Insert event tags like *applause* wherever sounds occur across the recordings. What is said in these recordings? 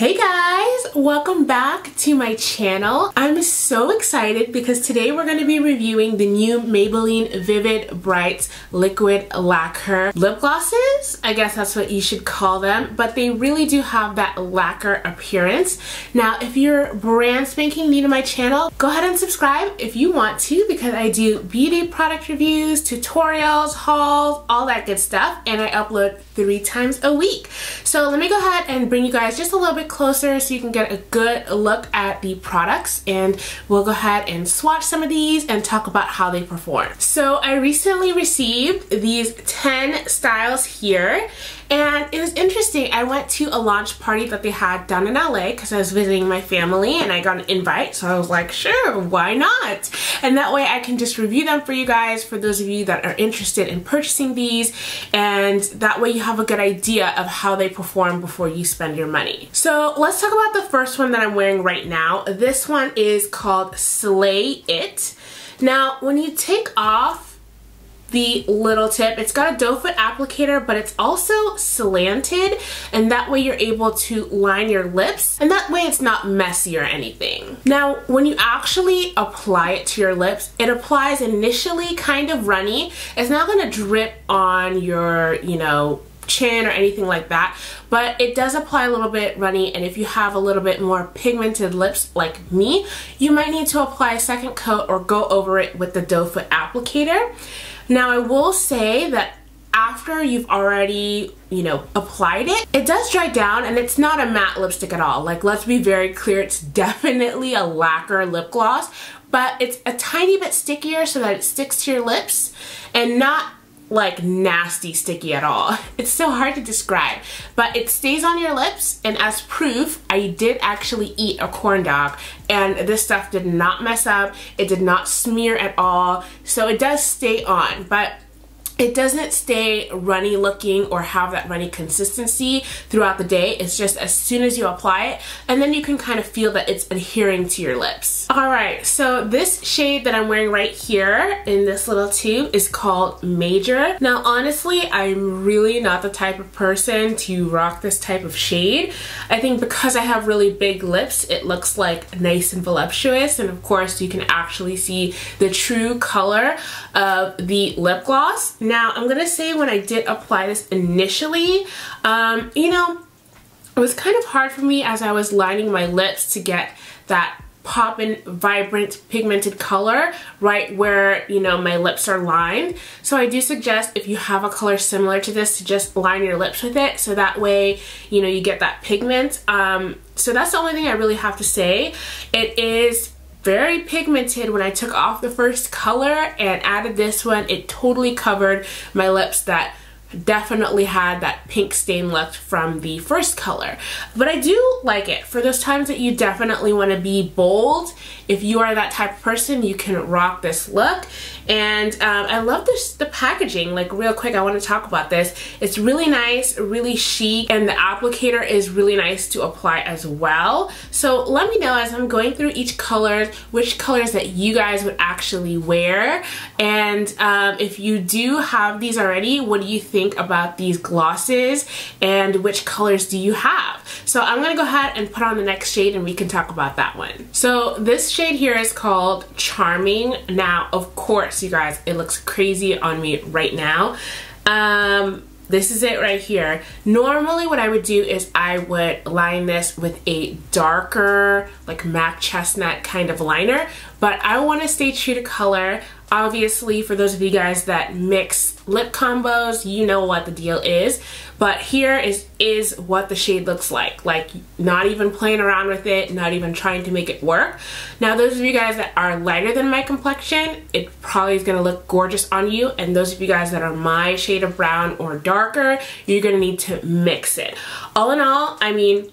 Hey guys, welcome back to my channel. I'm so excited because today we're going to be reviewing the new Maybelline Vivid Bright Liquid Lacquer lip glosses. I guess that's what you should call them, but they really do have that lacquer appearance. Now, if you're brand spanking new to my channel, go ahead and subscribe if you want to because I do beauty product reviews, tutorials, hauls, all that good stuff, and I upload three times a week. So let me go ahead and bring you guys just a little bit closer so you can get a good look at the products and we'll go ahead and swatch some of these and talk about how they perform. So I recently received these 10 styles here and it was interesting. I went to a launch party that they had down in LA because I was visiting my family and I got an invite. So I was like, sure, why not? And that way I can just review them for you guys, for those of you that are interested in purchasing these. And that way you have a good idea of how they perform before you spend your money. So let's talk about the first one that I'm wearing right now. This one is called Slay It. Now, when you take off the little tip. It's got a doe foot applicator, but it's also slanted, and that way you're able to line your lips, and that way it's not messy or anything. Now, when you actually apply it to your lips, it applies initially kind of runny. It's not gonna drip on your, you know, chin or anything like that but it does apply a little bit runny and if you have a little bit more pigmented lips like me you might need to apply a second coat or go over it with the doe foot applicator now I will say that after you've already, you know, applied it, it does dry down and it's not a matte lipstick at all. Like, let's be very clear, it's *laughs* definitely a lacquer lip gloss, but it's a tiny bit stickier so that it sticks to your lips and not like nasty sticky at all. *laughs* It's so hard to describe, but it stays on your lips and as proof, I did actually eat a corn dog and this stuff did not mess up. It did not smear at all. So it does stay on, but it doesn't stay runny looking or have that runny consistency throughout the day. It's just as soon as you apply it and then you can kind of feel that it's adhering to your lips. Alright, so this shade that I'm wearing right here in this little tube is called Major. Now honestly, I'm really not the type of person to rock this type of shade. I think because I have really big lips, it looks like nice and voluptuous and of course you can actually see the true color of the lip gloss. Now, I'm gonna say when I did apply this initially, um, you know, it was kind of hard for me as I was lining my lips to get that poppin' vibrant pigmented color right where you know my lips are lined. So I do suggest if you have a color similar to this to just line your lips with it. So that way you know you get that pigment. Um, so that's the only thing I really have to say. It is very pigmented when I took off the first color and added this one. It totally covered my lips that definitely had that pink stain left from the first color. But I do like it. For those times that you definitely want to be bold, if you are that type of person, you can rock this look. And um, I love this, the packaging. Like real quick, I want to talk about this. It's really nice, really chic, and the applicator is really nice to apply as well. So let me know as I'm going through each color, which colors that you guys would actually wear. And um, if you do have these already, what do you think about these glosses and which colors do you have. So I'm gonna go ahead and put on the next shade and we can talk about that one. So this shade here is called Charming. Now, of course, you guys, it looks crazy on me right now. Um, this is it right here. Normally what I would do is I would line this with a darker like matte chestnut kind of liner, but I want to stay true to color. Obviously, for those of you guys that mix lip combos, you know what the deal is. But here is, is what the shade looks like. Like, not even playing around with it, not even trying to make it work. Now, those of you guys that are lighter than my complexion, it probably is gonna look gorgeous on you. And those of you guys that are my shade of brown or darker, you're gonna need to mix it. All in all, I mean,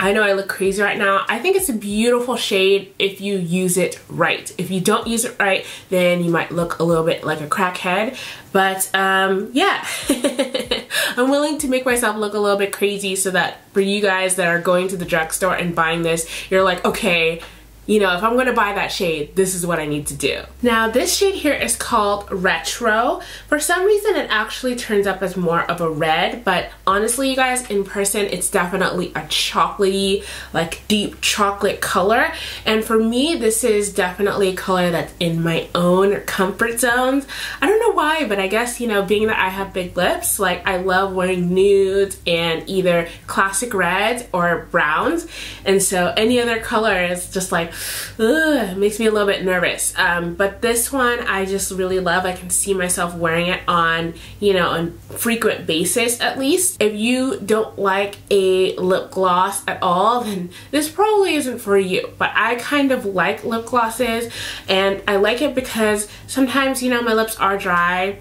I know I look crazy right now. I think it's a beautiful shade if you use it right. If you don't use it right, then you might look a little bit like a crackhead. But um, yeah, *laughs* I'm willing to make myself look a little bit crazy so that for you guys that are going to the drugstore and buying this, you're like, okay, you know, if I'm gonna buy that shade, this is what I need to do. Now this shade here is called Retro. For some reason it actually turns up as more of a red, but honestly you guys, in person it's definitely a chocolatey, like deep chocolate color. And for me, this is definitely a color that's in my own comfort zones. I don't know why, but I guess, you know, being that I have big lips, like I love wearing nudes and either classic reds or browns. And so any other color is just like, ugh, makes me a little bit nervous. Um, but this one I just really love. I can see myself wearing it on, you know, on frequent basis at least. If you don't like a lip gloss at all, then this probably isn't for you. But I kind of like lip glosses and I like it because sometimes, you know, my lips are dry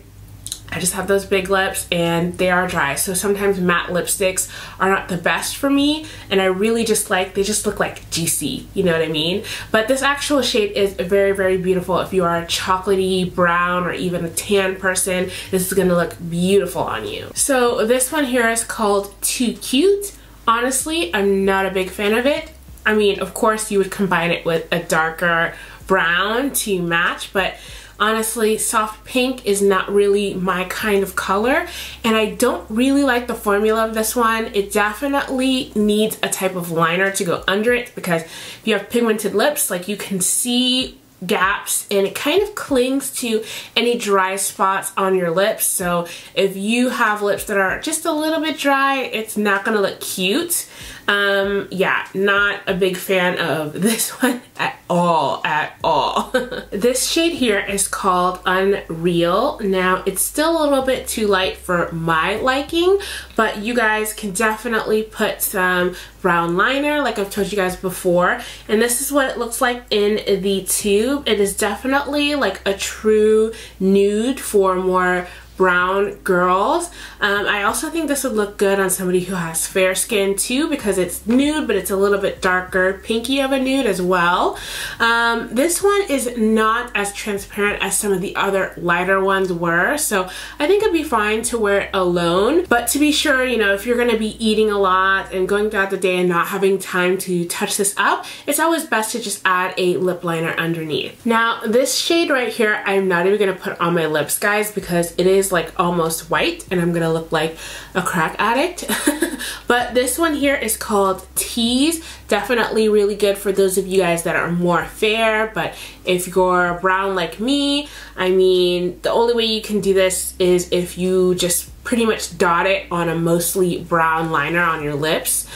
I just have those big lips and they are dry. So sometimes matte lipsticks are not the best for me and I really just like, they just look like GC, you know what I mean? But this actual shade is very, very beautiful. If you are a chocolatey brown or even a tan person, this is gonna look beautiful on you. So this one here is called Too Cute. Honestly, I'm not a big fan of it. I mean, of course you would combine it with a darker brown to match, but Honestly, soft pink is not really my kind of color and I don't really like the formula of this one. It definitely needs a type of liner to go under it because if you have pigmented lips, like you can see gaps and it kind of clings to any dry spots on your lips so if you have lips that are just a little bit dry it's not gonna look cute um, yeah, not a big fan of *laughs* this one at all, at all. *laughs* this shade here is called Unreal. Now, it's still a little bit too light for my liking, but you guys can definitely put some brown liner like I've told you guys before. And this is what it looks like in the tube. It is definitely like a true nude for more brown girls. Um, I also think this would look good on somebody who has fair skin too because it's nude but it's a little bit darker pinky of a nude as well. Um, this one is not as transparent as some of the other lighter ones were so I think it'd be fine to wear it alone but to be sure you know if you're going to be eating a lot and going throughout the day and not having time to touch this up it's always best to just add a lip liner underneath. Now this shade right here I'm not even going to put on my lips guys because it is like almost white and I'm gonna look like a crack addict. *laughs* but this one here is called Tease. Definitely really good for those of you guys that are more fair, but if you're brown like me, I mean, the only way you can do this is if you just pretty much dot it on a mostly brown liner on your lips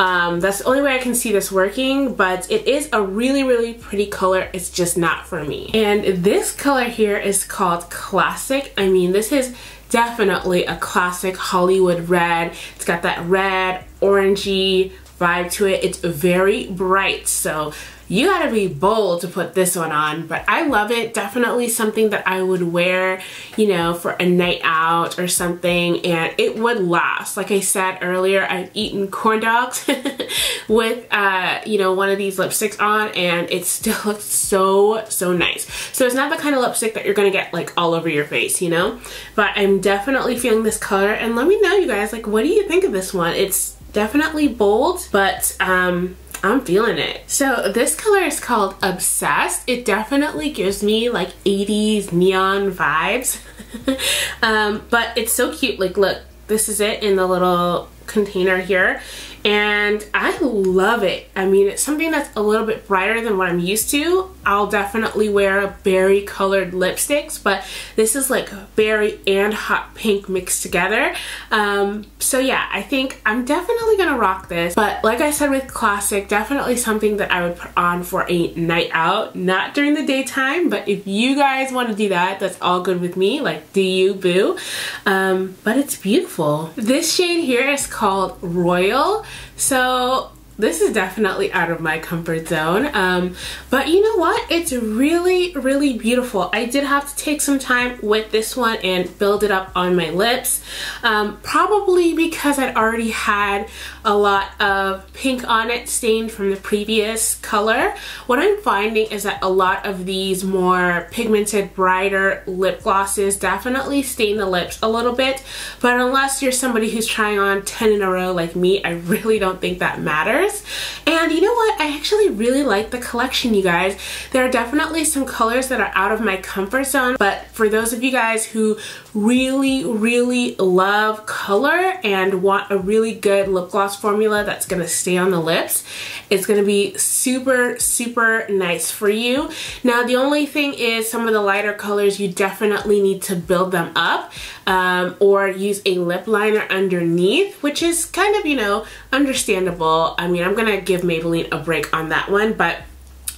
um, that's the only way I can see this working, but it is a really, really pretty color. It's just not for me. And this color here is called Classic. I mean, this is definitely a classic Hollywood red. It's got that red, orangey vibe to it. It's very bright, so you gotta be bold to put this one on, but I love it. Definitely something that I would wear, you know, for a night out or something, and it would last. Like I said earlier, I've eaten corn dogs *laughs* with, uh, you know, one of these lipsticks on, and it still *laughs* looks so, so nice. So it's not the kind of lipstick that you're gonna get like all over your face, you know? But I'm definitely feeling this color, and let me know, you guys, like, what do you think of this one? It's definitely bold, but um, I'm feeling it. So this color is called Obsessed. It definitely gives me like 80s neon vibes. *laughs* um, but it's so cute. Like look, this is it in the little container here and I love it. I mean, it's something that's a little bit brighter than what I'm used to. I'll definitely wear berry colored lipsticks, but this is like berry and hot pink mixed together. Um, so yeah, I think I'm definitely gonna rock this. But like I said with Classic, definitely something that I would put on for a night out, not during the daytime, but if you guys wanna do that, that's all good with me, like do you, boo. Um, but it's beautiful. This shade here is called Royal. So this is definitely out of my comfort zone. Um, but you know what? It's really, really beautiful. I did have to take some time with this one and build it up on my lips. Um, probably because I'd already had a lot of pink on it stained from the previous color. What I'm finding is that a lot of these more pigmented, brighter lip glosses definitely stain the lips a little bit. But unless you're somebody who's trying on 10 in a row like me, I really don't think that matters. Colors. And you know what? I actually really like the collection, you guys. There are definitely some colors that are out of my comfort zone, but for those of you guys who really, really love color and want a really good lip gloss formula that's gonna stay on the lips, it's gonna be super, super nice for you. Now, the only thing is some of the lighter colors, you definitely need to build them up um, or use a lip liner underneath, which is kind of, you know, understandable. I mean, I'm gonna give Maybelline a break on that one, but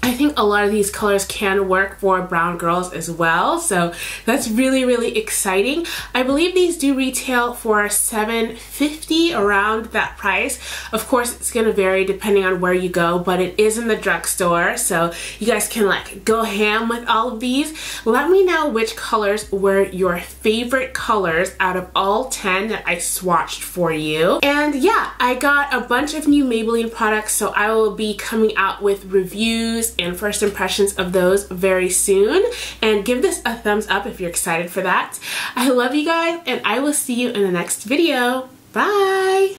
I think a lot of these colors can work for brown girls as well. So that's really, really exciting. I believe these do retail for $7.50 around that price. Of course, it's to vary depending on where you go, but it is in the drugstore. So you guys can like go ham with all of these. Let me know which colors were your favorite colors out of all 10 that I swatched for you. And yeah, I got a bunch of new Maybelline products, so I will be coming out with reviews and first impressions of those very soon. And give this a thumbs up if you're excited for that. I love you guys and I will see you in the next video. Bye!